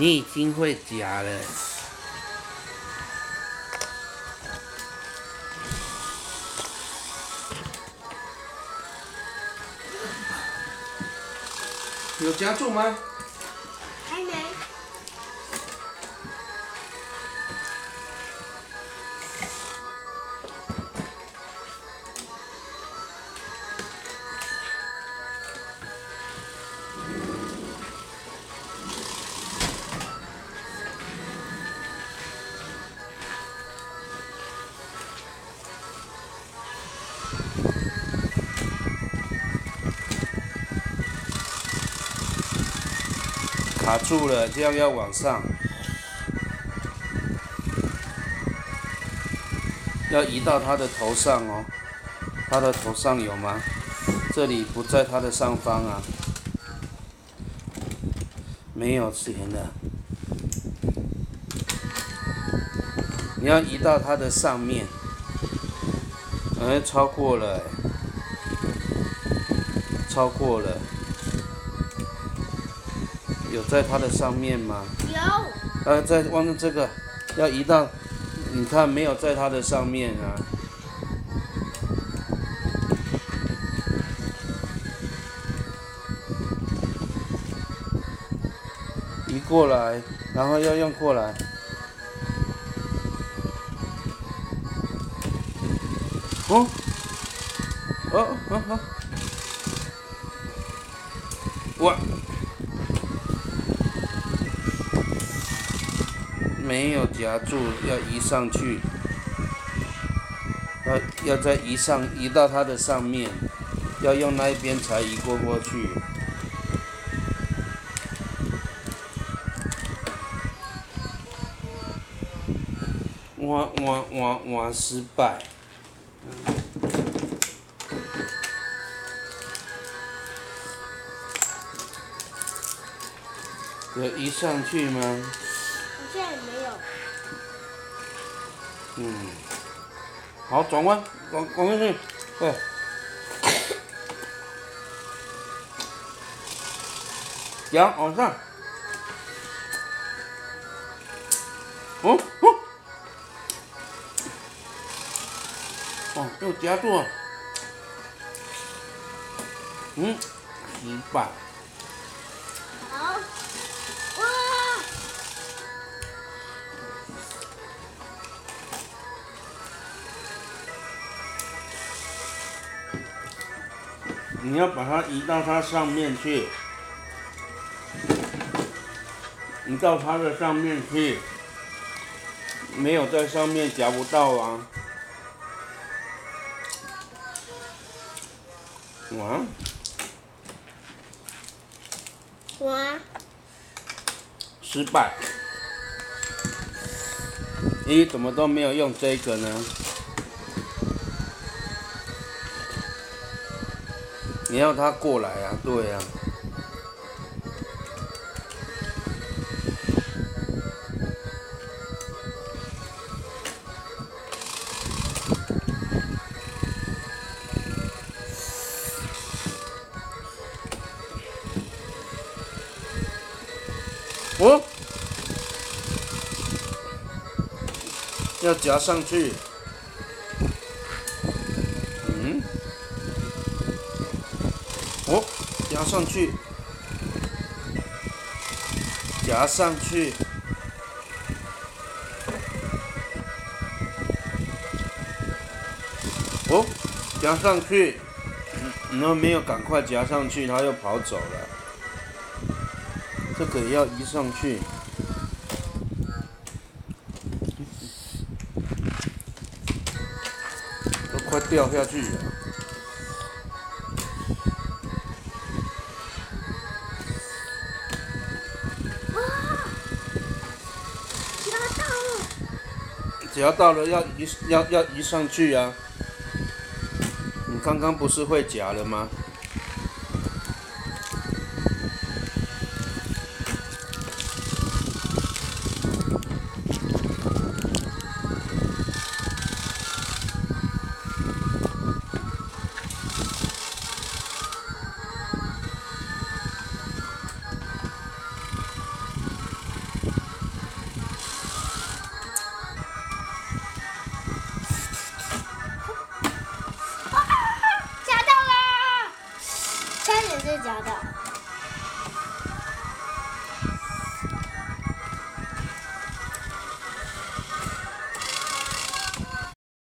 你已经会夹了。有夹住吗？卡住了，这样要往上，要移到他的头上哦。他的头上有吗？这里不在他的上方啊，没有钱的。你要移到他的上面，哎，超过了，超过了。有在它的上面吗？有。呃，在往这个，要移到，你看没有在它的上面啊。移过来，然后要用过来。哦，哦，好好，哇！没有夹住，要移上去，要要再移上，移到它的上面，要用那一边才移过过去。哇哇哇哇！失败。有移上去吗？嗯，好，转弯，转转过去，对。夹往上。哦哦。哦，又夹住了。嗯，失败。你要把它移到它上面去，移到它的上面去，没有在上面夹不到啊！哇！哇！失败！咦，怎么都没有用这个呢？你要他过来啊，对呀。哦，要夹上去。夹上去，夹上去，哦，夹上去，你那没有赶快夹上去，他又跑走了。这个要移上去，都快掉下去了。夹到了，要移要要移上去啊！你刚刚不是会夹了吗？真的假的。